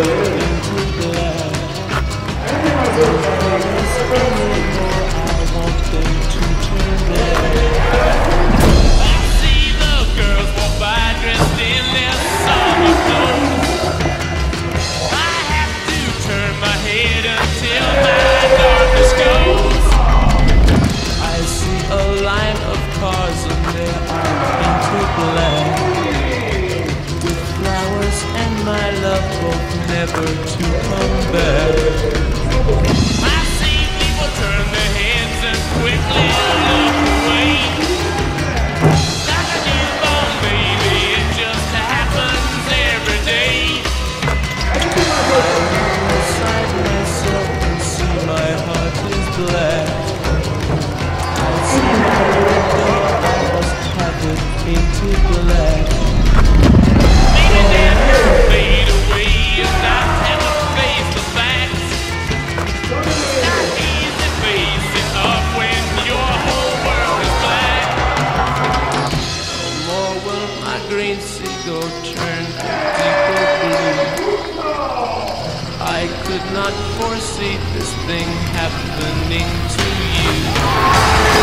into black. Never to come back I see people turn their heads and quickly look away. Like a newborn baby, it just happens every day. Inside myself and see my heart is black I see my window, I must have it painted black seagull turn deeper blue I could not foresee this thing happening to you